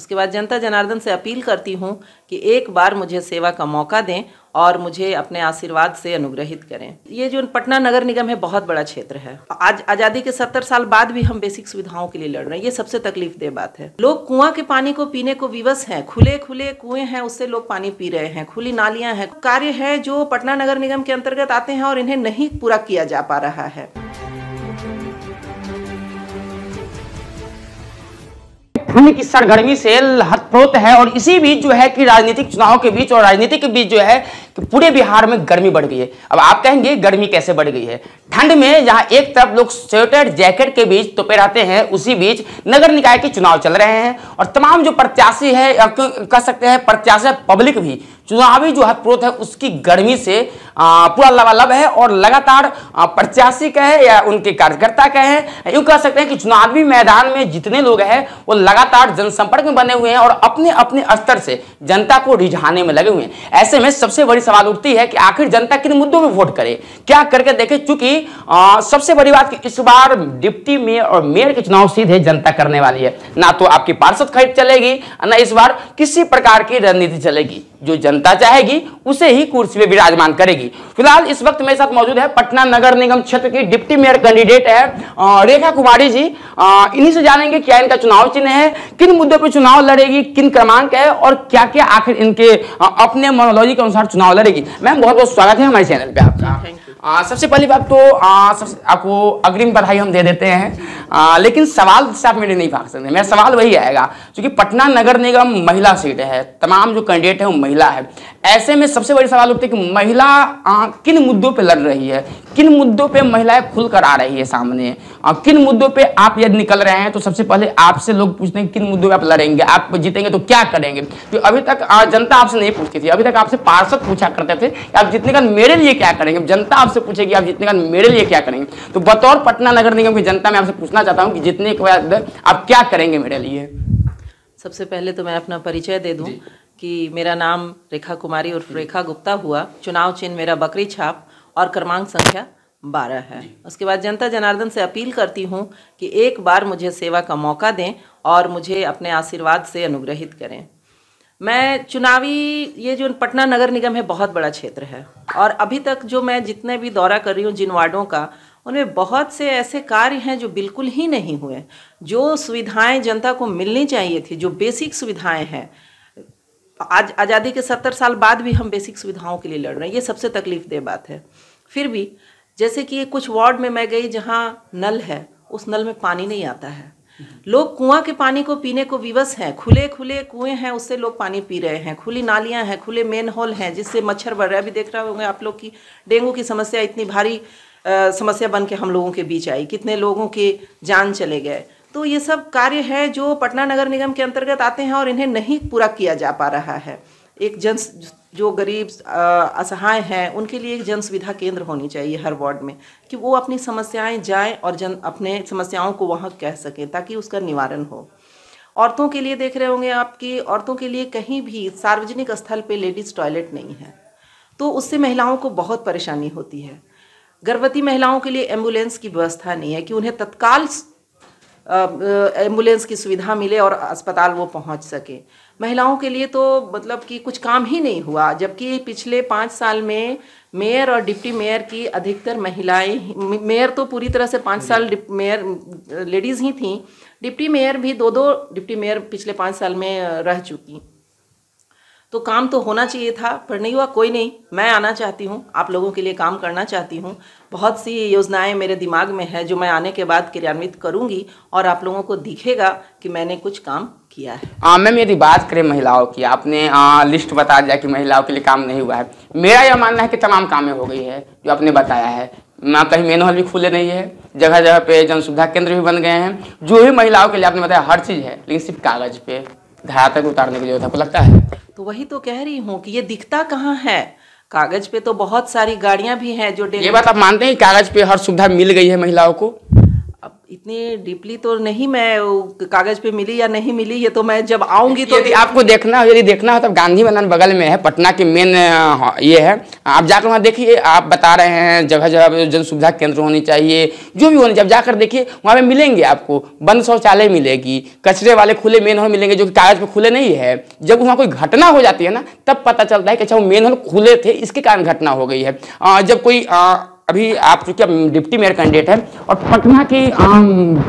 उसके बाद जनता जनार्दन से अपील करती हूँ कि एक बार मुझे सेवा का मौका दें और मुझे अपने आशीर्वाद से अनुग्रहित करें। ये जो पटना नगर निगम है, बहुत बड़ा क्षेत्र है। आज आज़ादी के सत्तर साल बाद भी हम बेसिक सुविधाओं के लिए लड़ रहे हैं। ये सबसे तकलीफ़ दे बात है। लोग कुआँ के पानी को पीने को विवश हैं। खुले खुले कुएँ हैं, उससे लोग पानी पी रहे हैं। खुली नालियाँ हैं। कार्य है जो पटना नगर निगम के अंतर्गत आते हैं और इन्हें नहीं पूरा किया जा पा रहा है। ठंड की सरगर्मी से हतप्रोत है और इसी बीच जो है कि राजनीतिक चुनाव के बीच और राजनीति के बीच जो है कि पूरे बिहार में गर्मी बढ़ गई है। अब आप कहेंगे, गर्मी कैसे बढ़ गई है? ठंड में जहाँ एक तरफ़ लोग स्वेटर, जैकेट के बीच तोपे रहते हैं, उसी बीच नगर निकाय के चुनाव चल रहे हैं और तमाम जो प्रत्याशी है कह सकते हैं, प्रत्याशी पब्लिक भी चुनावी जो हतप्रोत है, उसकी गर्मी से पूरा लबालब है और लगातार प्रत्याशी कहे या उनके कार्यकर्ता कहे, यूँ कह सकते हैं कि चुनावी मैदान में जितने लोग हैं, वो लगातार जनसंपर्क में बने हुए हैं और अपने अपने स्तर से जनता को रिझाने में लगे हुए हैं। ऐसे में सबसे बड़ी सवाल उठती है कि आखिर जनता किन मुद्दों में वोट करे? क्या करके देखे? चूँकि सबसे बड़ी बात कि इस बार डिप्टी मेयर और मेयर के चुनाव सीधे जनता करने वाली है। ना तो आपकी पार्षद खरीद चलेगी, ना इस बार किसी प्रकार की रणनीति चलेगी, जो जनता चाहेगी, उसे ही कुर्सी में विराजमान करेगी। फ़िलहाल इस वक्त मेरे साथ मौजूद है पटना नगर निगम क्षेत्र की डिप्टी मेयर कैंडिडेट है रेखा कुमारी जी। इन्हीं से जानेंगे क्या इनका चुनाव चिन्ह है, किन मुद्दों पर चुनाव लड़ेगी, किन क्रमांक है, और क्या क्या आखिर इनके अपने मोनोलॉजी के अनुसार चुनाव लड़ेगी। मैम बहुत बहुत स्वागत है हमारे चैनल पर आपका। आ, सबसे पहली बात तो आ, सबसे आपको अग्रिम बधाई हम दे देते हैं। आ, लेकिन सवाल से आप मेरे नहीं भाग सकते। मेरा सवाल वही आएगा क्योंकि पटना नगर निगम महिला सीट है। तमाम जो कैंडिडेट है वो महिला है। ऐसे में सबसे बड़ी सवाल उठती है कि महिला आ, किन मुद्दों पे लड़ रही है? किन मुद्दों पे महिलाएँ खुलकर आ रही है सामने? आ, किन मुद्दों पे आप यदि निकल रहे हैं तो सबसे पहले आपसे लोग पूछते हैं किन मुद्दों पे आप लड़ेंगे? आप जीतेंगे तो क्या करेंगे? तो अभी तक जनता आपसे नहीं पूछती थी। अभी तक आपसे पार्षद पूछा करते थे आप जितने का मेरे लिए क्या करेंगे? जनता आपसे पूछेगी आप जितने का मेरे लिए क्या करेंगे? तो बतौर पटना नगर निगम की जनता में आपसे पूछना चाहता हूँ कि जितने के बाद आप क्या करेंगे मेरे लिए? सबसे पहले तो मैं अपना परिचय दे दूँ कि मेरा नाम रेखा कुमारी और रेखा गुप्ता हुआ। चुनाव चिन्ह मेरा बकरी छाप और क्रमांक संख्या बारह है। उसके बाद जनता जनार्दन से अपील करती हूँ कि एक बार मुझे सेवा का मौका दें और मुझे अपने आशीर्वाद से अनुग्रहित करें। मैं चुनावी, ये जो पटना नगर निगम है, बहुत बड़ा क्षेत्र है। और अभी तक जो मैं जितने भी दौरा कर रही हूँ जिन वार्डों का, उनमें बहुत से ऐसे कार्य हैं जो बिल्कुल ही नहीं हुए। जो सुविधाएँ जनता को मिलनी चाहिए थी, जो बेसिक सुविधाएँ हैं, आज, आज़ादी के सत्तर साल बाद भी हम बेसिक सुविधाओं के लिए लड़ रहे हैं, ये सबसे तकलीफ़ दे बात है। फिर भी, जैसे कि कुछ वार्ड में मैं गई जहाँ नल है, उस नल में पानी नहीं आता है। लोग कुआँ के पानी को पीने को विवश हैं। खुले खुले कुएँ हैं उससे लोग पानी पी रहे हैं। खुली नालियाँ हैं खुले मेन हॉल हैं जिससे मच्छर बढ़ रहा है। अभी देख रहे होंगे आप लोग की डेंगू की समस्या इतनी भारी आ, समस्या बन के हम लोगों के बीच आई। कितने लोगों के जान चले गए। तो ये सब कार्य है जो पटना नगर निगम के अंतर्गत आते हैं और इन्हें नहीं पूरा किया जा पा रहा है। एक जन जो गरीब असहाय हैं, उनके लिए एक जन सुविधा केंद्र होनी चाहिए हर वार्ड में, कि वो अपनी समस्याएँ जाएँ और जन अपने समस्याओं को वहाँ कह सकें, ताकि उसका निवारण हो। औरतों के लिए देख रहे होंगे आपकी औरतों के लिए कहीं भी सार्वजनिक स्थल पे लेडीज़ टॉयलेट नहीं है तो उससे महिलाओं को बहुत परेशानी होती है। गर्भवती महिलाओं के लिए एंबुलेंस की व्यवस्था नहीं है, कि उन्हें तत्काल एंबुलेंस की सुविधा मिले और अस्पताल वो पहुँच सके। महिलाओं के लिए तो मतलब कि कुछ काम ही नहीं हुआ, जबकि पिछले पाँच साल में मेयर और डिप्टी मेयर की अधिकतर महिलाएँ मेयर तो पूरी तरह से पाँच साल मेयर, लेडीज़ ही थी। डिप्टी मेयर भी दो दो डिप्टी मेयर पिछले पाँच साल में रह चुकी। तो काम तो होना चाहिए था पर नहीं हुआ कोई नहीं। मैं आना चाहती हूँ आप लोगों के लिए काम करना चाहती हूँ। बहुत सी योजनाएँ मेरे दिमाग में है जो मैं आने के बाद क्रियान्वित करूँगी और आप लोगों को दिखेगा कि मैंने कुछ काम किया है। मैम यदि बात करें महिलाओं की आपने आ, लिस्ट बता दिया कि महिलाओं के लिए काम नहीं हुआ है। मेरा यह मानना है कि तमाम कामें हो गई है जो आपने बताया है। ना कहीं मेन हॉल भी खुले नहीं है जगह जगह पे जन सुविधा केंद्र भी बन गए हैं। जो भी महिलाओं के लिए आपने बताया हर चीज़ है लेकिन सिर्फ़ कागज़ पे। धारा तक उतारने की ज़रूरत आपको लगता है। तो वही तो कह रही हूँ कि ये दिखता कहाँ है? कागज़ पे तो बहुत सारी गाड़ियाँ भी हैं जो ये बात आप मानते हैं कागज़ पे हर सुविधा मिल गई है महिलाओं को? अब इतनी डीपली तो नहीं मैं कागज़ पे मिली या नहीं मिली ये तो मैं जब आऊँगी तो यदि आपको देखना हो यदि देखना हो तो गांधी मैदान बगल में है पटना के मेन ये है। आप जाकर वहाँ देखिए आप बता रहे हैं जगह जगह जन सुविधा केंद्र होनी चाहिए जो भी होनी जब जाकर देखिए वहाँ पे मिलेंगे आपको। बंद शौचालय मिलेगी कचरे वाले खुले मेन हॉल मिलेंगे जो कि कागज़ पे खुले नहीं है। जब वहाँ कोई घटना हो जाती है ना तब पता चलता है कि अच्छा वो मेन हॉल खुले थे इसके कारण घटना हो गई है। जब कोई अभी आप चूँकि डिप्टी मेयर कैंडिडेट है और पटना की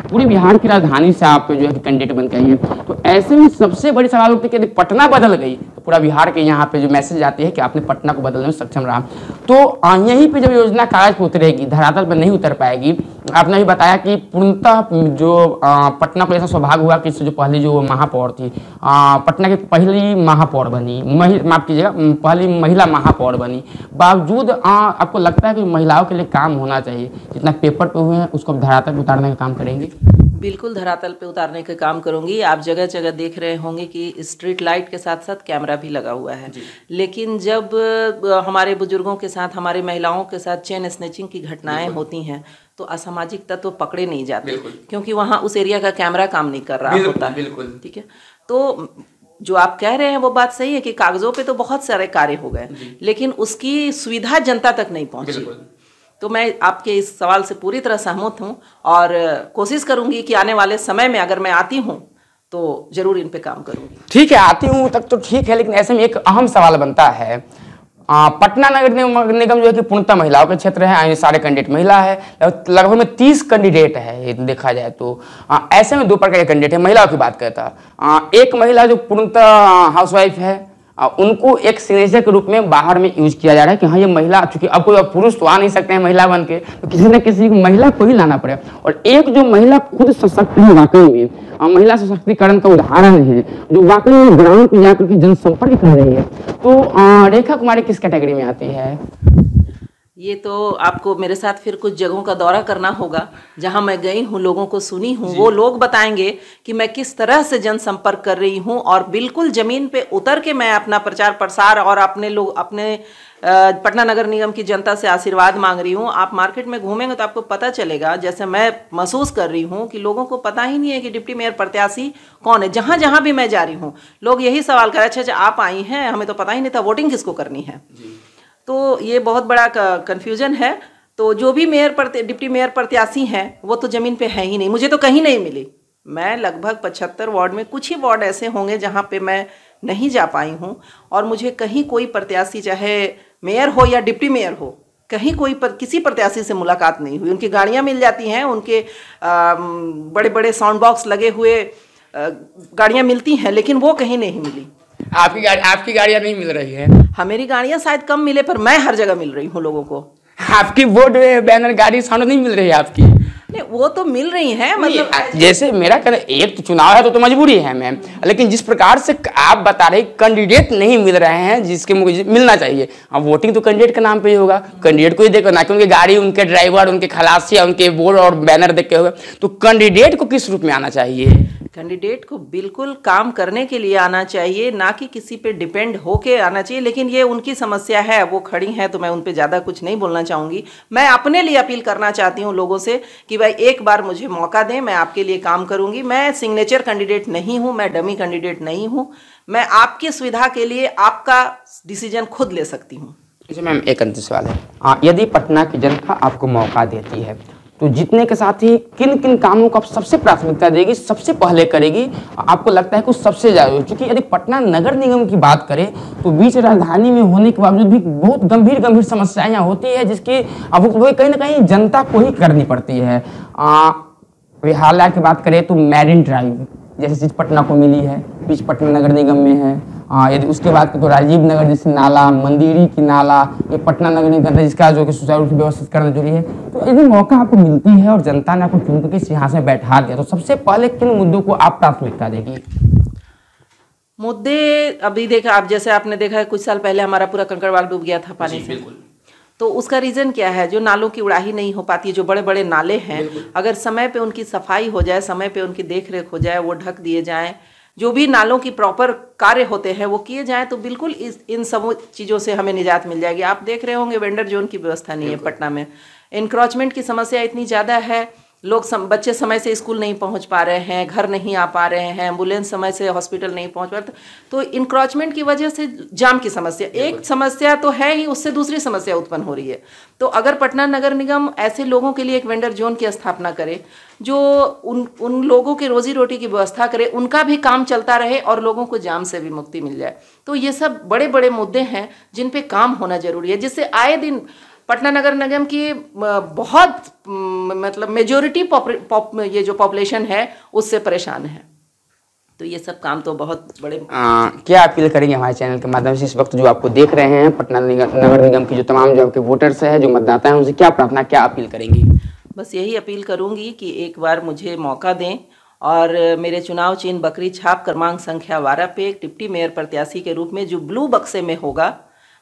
पूरे बिहार की राजधानी से आप जो है कैंडिडेट बन के आइए तो ऐसे में सबसे बड़ी सवाल उठती है कि यदि पटना बदल गई तो पूरा बिहार के यहाँ पे जो मैसेज आती है कि आपने पटना को बदलने में सक्षम रहा। तो यहीं पे जब योजना कागज़ पर उतरेगी धरातल पर नहीं उतर पाएगी, आपने भी बताया कि पूर्णतः जो पटना को ऐसा सौभाग्य हुआ कि जो पहली जो महापौर थी पटना की पहली महापौर बनी माफ़ कीजिएगा पहली महिला महापौर बनी। बावजूद आपको लगता है कि महिलाओं के लिए काम होना चाहिए। जितना पेपर पे हुए हैं उसको धरातल पे उतारने का काम करेंगे। बिल्कुल धरातल पे उतारने का काम करूँगी। आप जगह जगह देख रहे होंगे कि स्ट्रीट लाइट के साथ साथ कैमरा भी लगा हुआ है। लेकिन जब हमारे बुज़ुर्गों के साथ हमारे महिलाओं के साथ चेन स्नेचिंग की घटनाएँ होती हैं तो असामाजिक तत्व पकड़े नहीं जाते। क्योंकि वहाँ उस एरिया का कैमरा काम नहीं कर रहा होता। है ठीक है? तो जो आप कह रहे हैं वो बात सही है कि कागजों पे तो बहुत सारे कार्य हो गए। लेकिन उसकी सुविधा जनता तक नहीं पहुँची। तो मैं आपके इस सवाल से पूरी तरह सहमत हूँ और कोशिश करूँगी कि आने वाले समय में अगर मैं आती हूँ तो ज़रूर इन पे काम करूँगी। ठीक है आती हूँ तक तो ठीक है लेकिन ऐसे में एक अहम सवाल बनता है। आ, पटना नगर निगम जो है कि पूर्णतः महिलाओं के क्षेत्र है सारे कैंडिडेट महिला है लगभग में तीस कैंडिडेट है देखा जाए तो। आ, ऐसे में दो प्रकार के कैंडिडेट है महिलाओं की बात करता एक महिला जो पूर्णतः हाउसवाइफ है उनको एक सिग्नेचर के रूप में बाहर में यूज़ किया जा रहा है कि हाँ ये महिला, चूँकि अब कोई पुरुष तो आ नहीं सकते हैं महिला बन के तो किसी न किसी महिला को ही लाना पड़ेगा। और एक जो महिला खुद सशक्त है वाकई में महिला सशक्तिकरण का उदाहरण है, जो वाकई में ग्राउंड पे जाकर के जनसंपर्क कर रही है तो रेखा कुमारी किस कैटेगरी में आती है? ये तो आपको मेरे साथ फिर कुछ जगहों का दौरा करना होगा जहाँ मैं गई हूँ लोगों को सुनी हूँ। वो लोग बताएँगे कि मैं किस तरह से जनसंपर्क कर रही हूँ और बिल्कुल ज़मीन पे उतर के मैं अपना प्रचार प्रसार और अपने लोग अपने पटना नगर निगम की जनता से आशीर्वाद मांग रही हूँ। आप मार्केट में घूमेंगे तो आपको पता चलेगा जैसे मैं महसूस कर रही हूँ कि लोगों को पता ही नहीं है कि डिप्टी मेयर प्रत्याशी कौन है। जहाँ जहाँ भी मैं जा रही हूँ लोग यही सवाल कर अच्छा अच्छा आप आई हैं हमें तो पता ही नहीं था वोटिंग किसको करनी है? तो ये बहुत बड़ा कन्फ्यूज़न है। तो जो भी मेयर डिप्टी मेयर प्रत्याशी हैं वो तो ज़मीन पे है ही नहीं। मुझे तो कहीं नहीं मिली। मैं लगभग पचहत्तर वार्ड में कुछ ही वार्ड ऐसे होंगे जहाँ पे मैं नहीं जा पाई हूँ। और मुझे कहीं कोई प्रत्याशी चाहे मेयर हो या डिप्टी मेयर हो कहीं कोई पर, किसी प्रत्याशी से मुलाकात नहीं हुई। उनकी गाड़ियाँ मिल जाती हैं उनके आ, बड़े बड़े साउंड बॉक्स लगे हुए गाड़ियाँ मिलती हैं लेकिन वो कहीं नहीं मिली। आपकी गाड़ी आपकी गाड़ियाँ नहीं मिल रही है। हमारी मेरी गाड़ियाँ शायद कम मिले पर मैं हर जगह मिल रही हूँ लोगों को। आपकी वोट बैनर गाड़ी सामने नहीं मिल रही है आपकी। नहीं वो तो मिल रही है मतलब जैसे मेरा कहना एक तो चुनाव है तो, तो मजबूरी है मैम। लेकिन जिस प्रकार से आप बता रहे कैंडिडेट नहीं मिल रहे हैं जिसके मुझे मिलना चाहिए। अब वोटिंग तो कैंडिडेट के नाम पे ही होगा। कैंडिडेट को ही देखो ना कि उनकी गाड़ी उनके ड्राइवर उनके खलासिया उनके बोर्ड और बैनर देख के होगा। तो कैंडिडेट को किस रूप में आना चाहिए? कैंडिडेट को बिल्कुल काम करने के लिए आना चाहिए ना कि किसी पे डिपेंड होके आना चाहिए। लेकिन ये उनकी समस्या है वो खड़ी हैं तो मैं उन पर ज़्यादा कुछ नहीं बोलना चाहूँगी। मैं अपने लिए अपील करना चाहती हूँ लोगों से कि भाई एक बार मुझे मौका दें, मैं आपके लिए काम करूँगी। मैं सिग्नेचर कैंडिडेट नहीं हूँ, मैं डमी कैंडिडेट नहीं हूँ। मैं आपकी सुविधा के लिए आपका डिसीज़न खुद ले सकती हूँ। मैम, एक अंतिम सवाल है, यदि पटना की जनता आपको मौका देती है तो जीतने के साथ ही किन किन कामों को आप सबसे प्राथमिकता देगी, सबसे पहले करेगी, आपको लगता है कि सबसे ज़्यादा क्योंकि यदि पटना नगर निगम की बात करें तो बीच राजधानी में होने के बावजूद भी बहुत गंभीर गंभीर समस्याएँ होती है, जिसकी अब कहीं ना कहीं जनता को ही करनी पड़ती है। की बात करें तो मैरिन ड्राइव। जैसे चीज़ पटना को मिली है बीच पटना नगर निगम में है। यदि उसके बाद तो राजीव नगर जैसे नाला मंदिरी की नाला ये पटना नगर निगम है जिसका जो कि सुचारू रूप से व्यवस्थित करना ज़रूरी है। तो यदि मौका आपको मिलती है और जनता ने आपको चुन के सिंहासन में बैठा दिया तो सबसे पहले किन मुद्दों को आप प्राथमिकता देगी? मुद्दे अभी देखा आप जैसे आपने देखा है कुछ साल पहले हमारा पूरा कंकड़वाल डूब गया था पानी से। तो उसका रीज़न क्या है? जो नालों की उड़ाही नहीं हो पाती जो बड़े बड़े नाले हैं अगर समय पे उनकी सफ़ाई हो जाए समय पे उनकी देख रेख हो जाए वो ढक दिए जाएँ जो भी नालों की प्रॉपर कार्य होते हैं वो किए जाएँ तो बिल्कुल इस इन सब चीज़ों से हमें निजात मिल जाएगी। आप देख रहे होंगे वेंडर जोन की व्यवस्था नहीं है पटना में। इंक्रोचमेंट की समस्या इतनी ज़्यादा है लोग सम, बच्चे समय से स्कूल नहीं पहुँच पा रहे हैं घर नहीं आ पा रहे हैं एंबुलेंस समय से हॉस्पिटल नहीं पहुँच पा रहे तो इंक्रोचमेंट की वजह से जाम की समस्या। एक समस्या तो है ही उससे दूसरी समस्या उत्पन्न हो रही है। तो अगर पटना नगर निगम ऐसे लोगों के लिए एक वेंडर जोन की स्थापना करे जो उन उन लोगों के रोजी रोटी की व्यवस्था करे उनका भी काम चलता रहे और लोगों को जाम से भी मुक्ति मिल जाए। तो ये सब बड़े बड़े मुद्दे हैं जिन पे काम होना ज़रूरी है जिससे आए दिन पटना नगर निगम की बहुत मतलब मेजोरिटी ये जो पॉपुलेशन है उससे परेशान है। तो ये सब काम तो बहुत बड़े आ, क्या अपील करेंगे हमारे चैनल के माध्यम से इस वक्त जो आपको देख रहे हैं पटना नगर निगम की जो तमाम जो आपके वोटर्स हैं जो मतदाता हैं उनसे क्या प्रार्थना क्या अपील करेंगी? बस यही अपील करूँगी कि एक बार मुझे मौका दें और मेरे चुनाव चिन्ह बकरी छाप क्रमांक संख्या बारह पे एक डिप्टी मेयर प्रत्याशी के रूप में जो ब्लू बक्से में होगा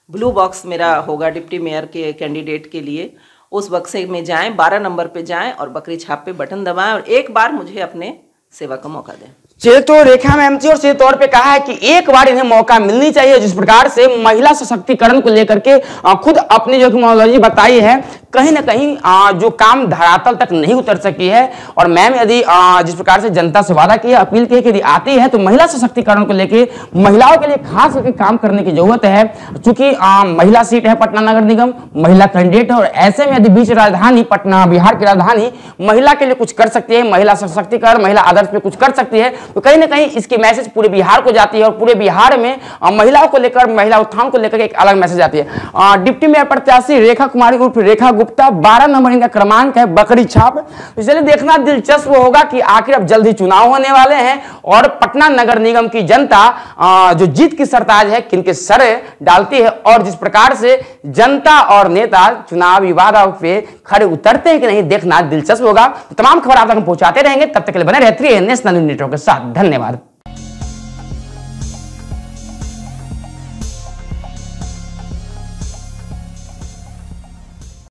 ब्लू बॉक्स मेरा होगा डिप्टी मेयर के कैंडिडेट के लिए। उस बक्से में जाएँ, बारह नंबर पे जाएँ और बकरी छाप पे बटन दबाएँ और एक बार मुझे अपने सेवा का मौका दें। चेतो तो रेखा मैम जी और सीधे तौर पे कहा है कि एक बार इन्हें मौका मिलनी चाहिए, जिस प्रकार से महिला सशक्तिकरण को लेकर के खुद अपनी जो मोलॉजी बताई है कहीं ना कहीं जो काम धरातल तक नहीं उतर सकी है। और मैम, यदि जिस प्रकार से जनता से वादा किया अपील की यदि आती है तो महिला सशक्तिकरण को लेकर महिलाओं के लिए खास करके काम करने की ज़रूरत है। चूँकि महिला सीट है पटना नगर निगम, महिला कैंडिडेट है, और ऐसे में यदि बीच राजधानी, पटना, बिहार की राजधानी, महिला के लिए कुछ कर सकती है, महिला सशक्तिकरण, महिला आदर्श पे कुछ कर सकती है तो कहीं ना कहीं इसकी मैसेज पूरे बिहार को जाती है, और पूरे बिहार में महिलाओं को लेकर, महिला उत्थान को लेकर एक अलग मैसेज आती है। डिप्टी मेयर प्रत्याशी रेखा कुमारी उर्फ़ रेखा गुप्ता बारह नंबर इनका क्रमांक है, बकरी छाप। तो इसलिए देखना दिलचस्प होगा कि आखिर अब जल्द चुनाव होने वाले हैं और पटना नगर निगम की जनता जो जीत की सरताज है, किनके सर डालती है और जिस प्रकार से जनता और नेता चुनाव विवाद पे खड़े उतरते हैं कि नहीं, देखना दिलचस्प होगा। तो तमाम खबर आप तक हम पहुंचाते रहेंगे। तब तक के लिए बने रहती है नेशनल नेटवर्क के साथ। धन्यवाद।